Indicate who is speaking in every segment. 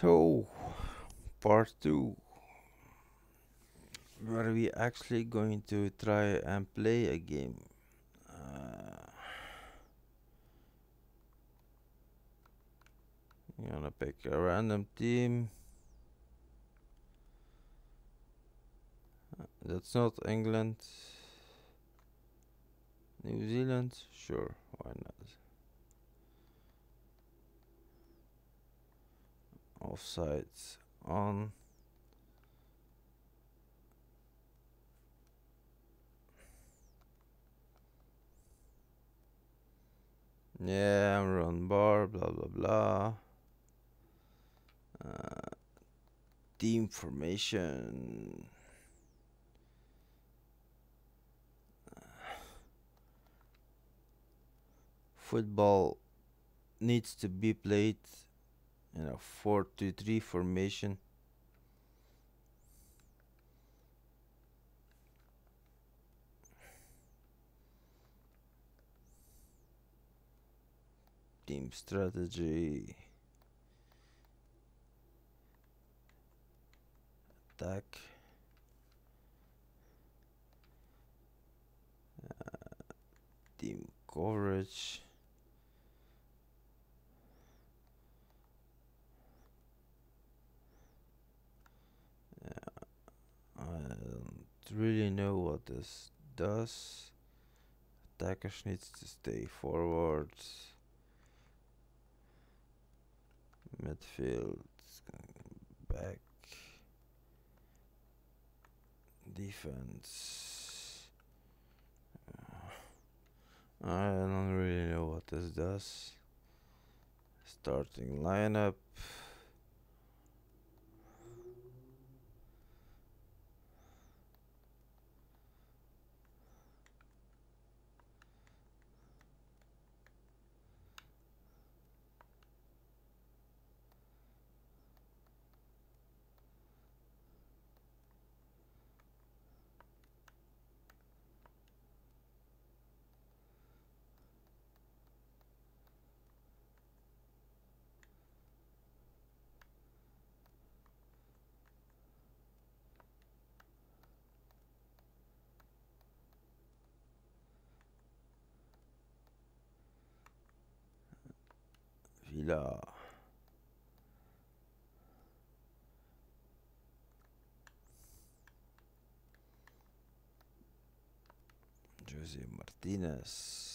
Speaker 1: So, part two, where we actually going to try and play a game. Uh, gonna pick a random team. That's not England. New Zealand? Sure, why not? Offsides on. Yeah, run bar, blah blah blah. Uh, team formation. Football needs to be played in a 4 2 3 formation. Team strategy. Attack. Uh, team coverage. Really know what this does. Attackers needs to stay forward. Midfield back. Defense. Uh, I don't really know what this does. Starting lineup. guida José Martínez.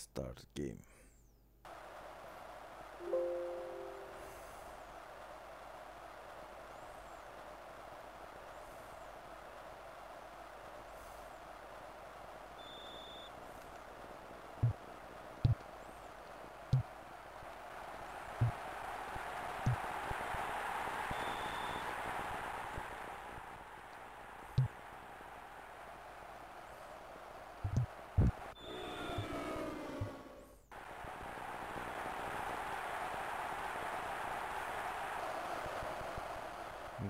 Speaker 1: Start game.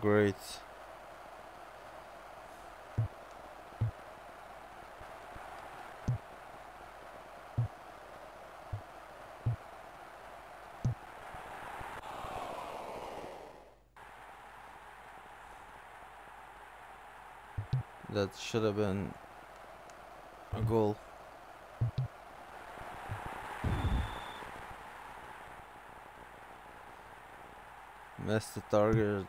Speaker 1: Great. That should have been a goal. Missed the target.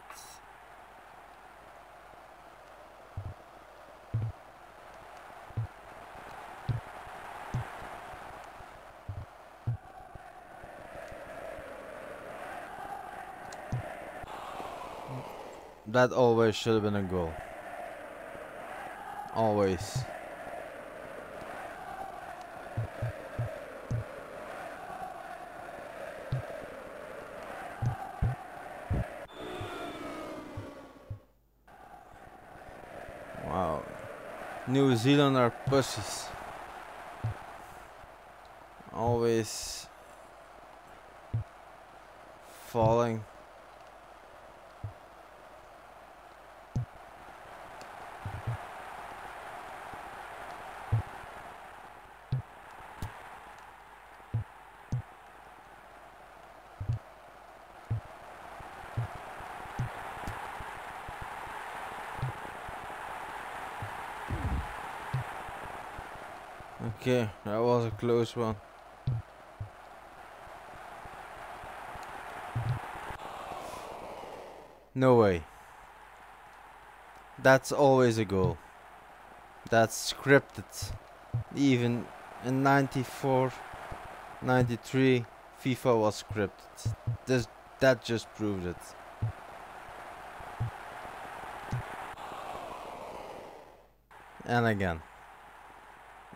Speaker 1: That always should have been a goal. Always. Wow. New Zealand are pussies. Always falling. Okay, that was a close one. No way. That's always a goal. That's scripted. Even in 94, 93, FIFA was scripted. This, that just proved it. And again.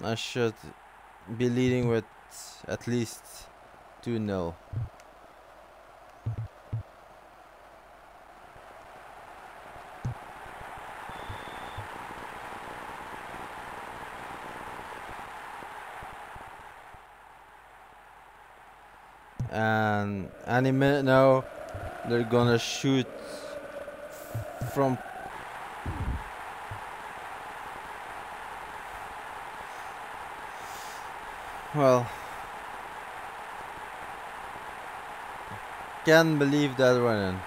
Speaker 1: I should be leading with at least 2 0. And any minute now, they're gonna shoot from Well, can't believe that one.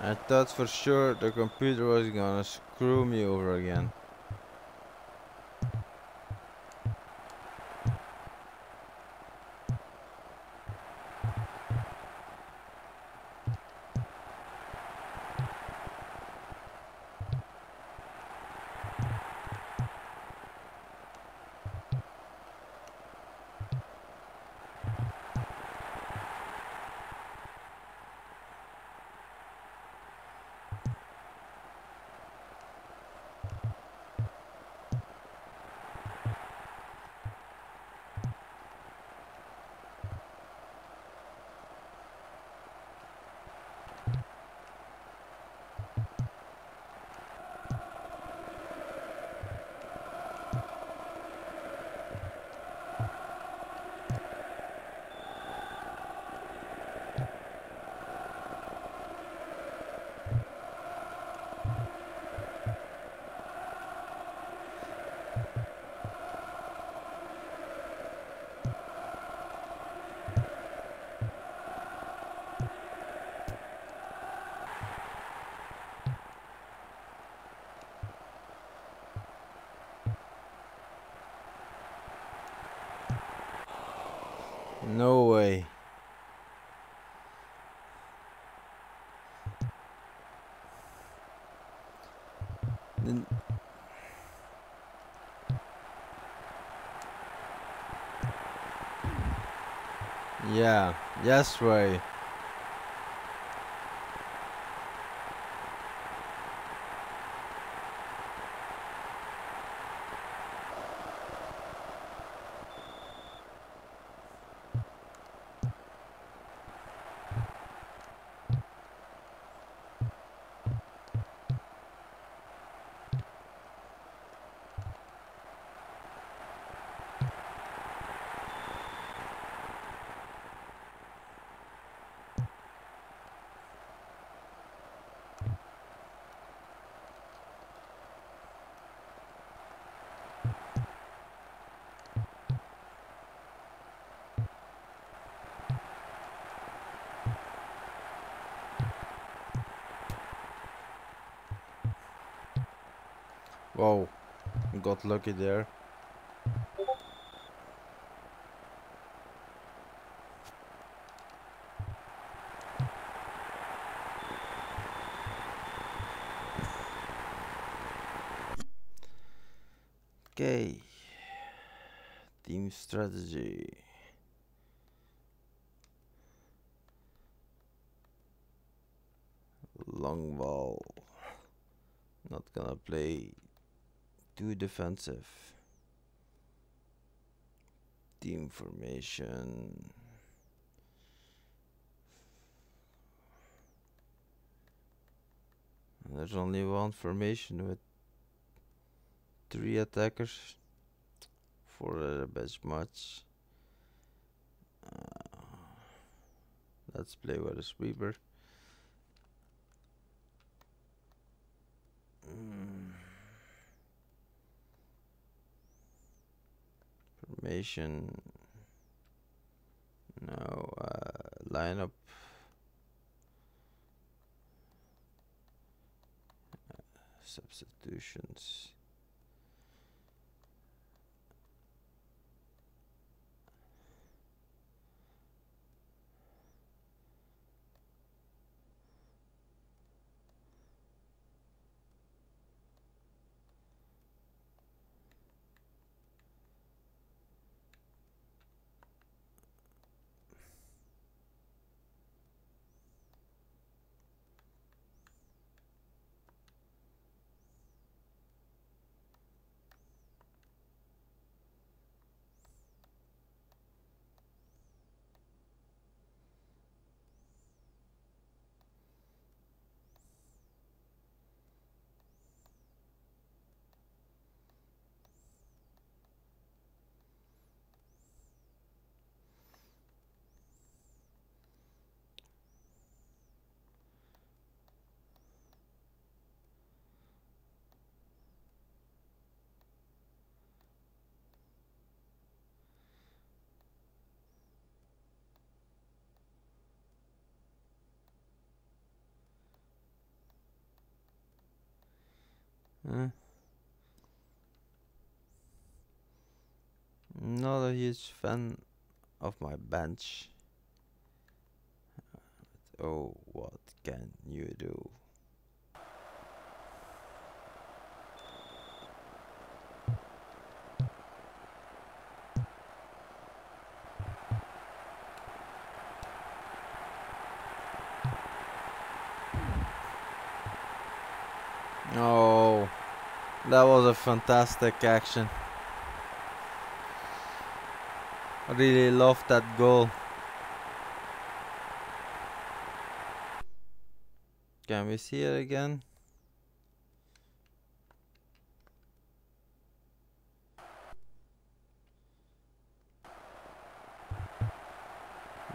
Speaker 1: I thought for sure the computer was gonna screw me over again. No way. Yeah, yes way. Whoa, got lucky there. Okay. Team strategy. long ball. Not gonna play too defensive. Team formation. And there's only one formation with three attackers. Are the best much. Uh, let's play with a sweeper. Mm. Formation. No, uh, lineup. Uh, substitutions. Uh, not a huge fan of my bench. Oh, what can you do? Oh, that was a fantastic action. I really love that goal. Can we see it again?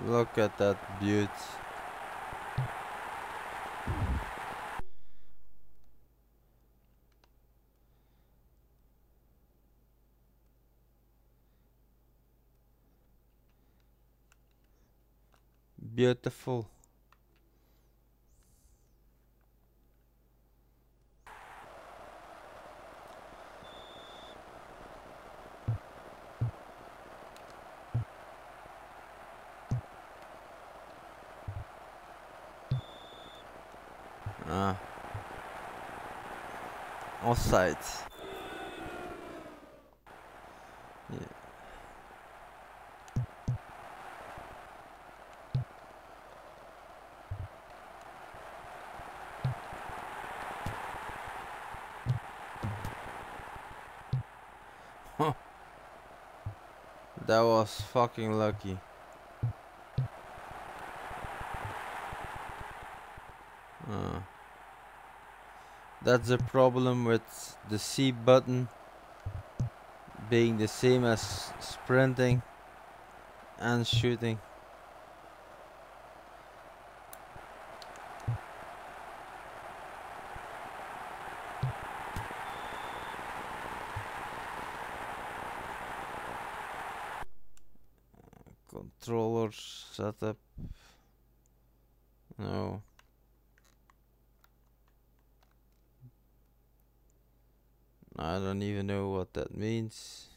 Speaker 1: Look at that beauty. Beautiful. Ah. Offside. Yeah. That was fucking lucky. Uh, that's the problem with the C button being the same as sprinting and shooting. Controller setup. No. I don't even know what that means.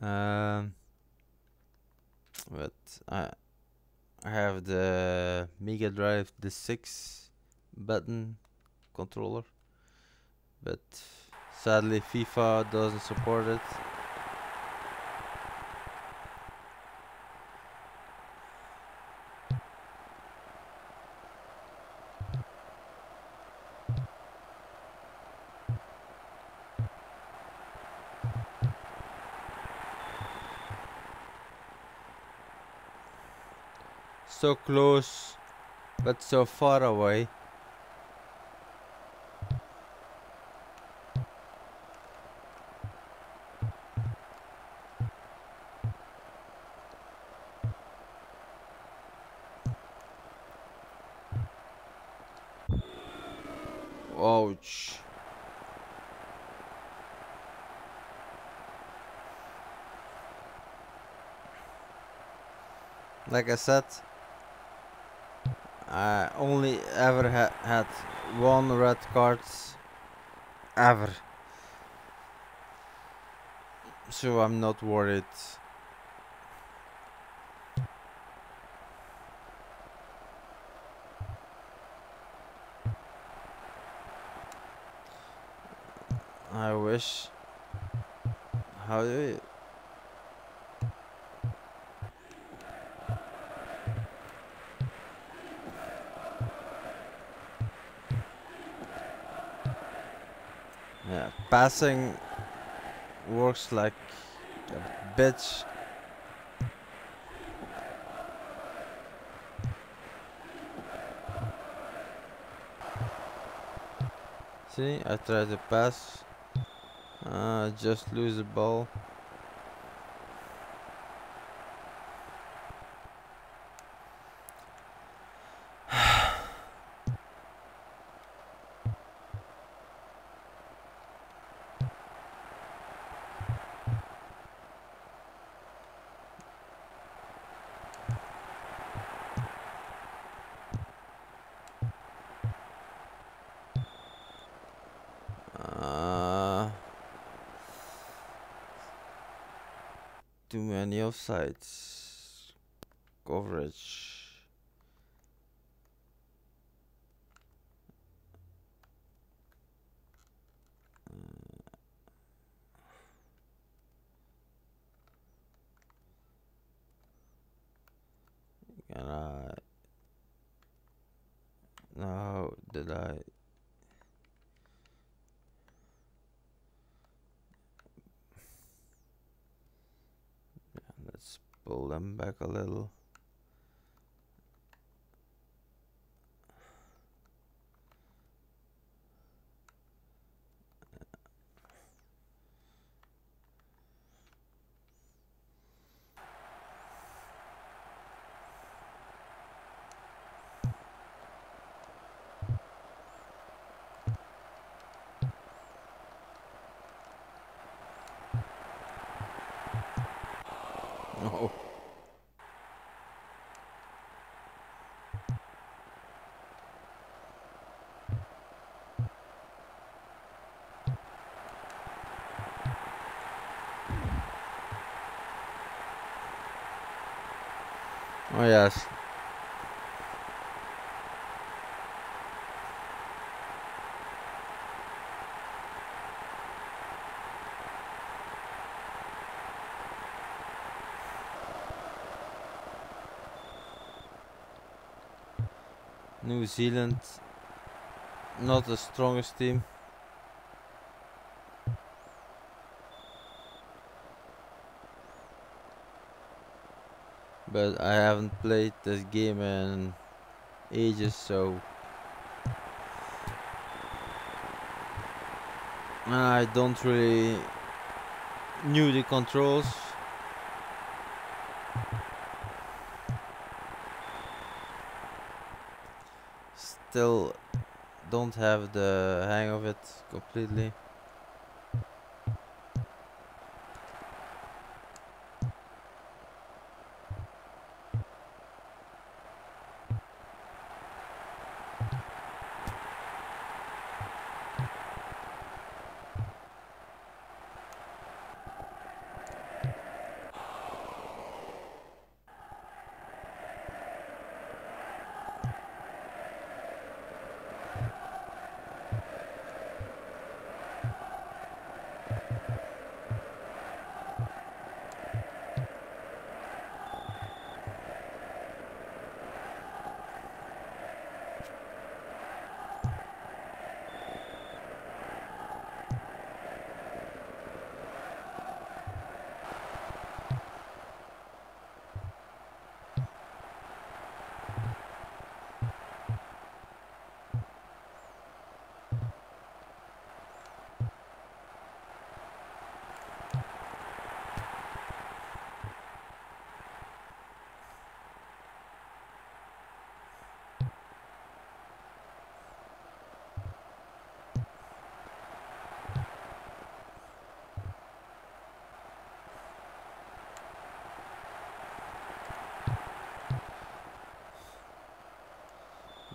Speaker 1: Um, but I I have the Mega Drive the 6 button controller, but sadly FIFA doesn't support it. So close, but so far away. Ouch. Like I said, I only ever ha had one red card ever. So I'm not worried. I wish. How do you? Yeah, passing works like a bitch. See, I try to pass. Uh, just lose the ball. Too many offsides. Coverage. Can I? No, did I? Let's pull them back a little. No. Oh yes. New Zealand, not the strongest team. But I haven't played this game in ages, so I don't really knew the controls. Still don't have the hang of it completely.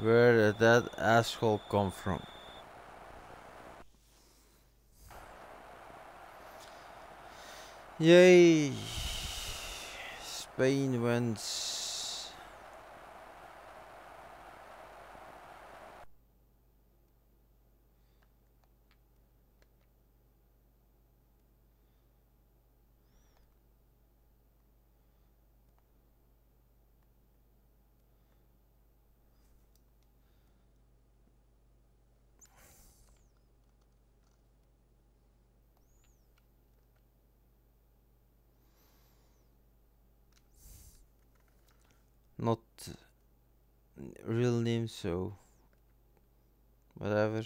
Speaker 1: Where did that asshole come from? Yay! Spain wins. Not real name, so whatever.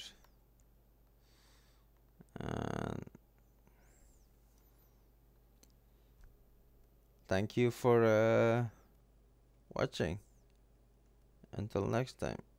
Speaker 1: And thank you for uh, watching. Until next time.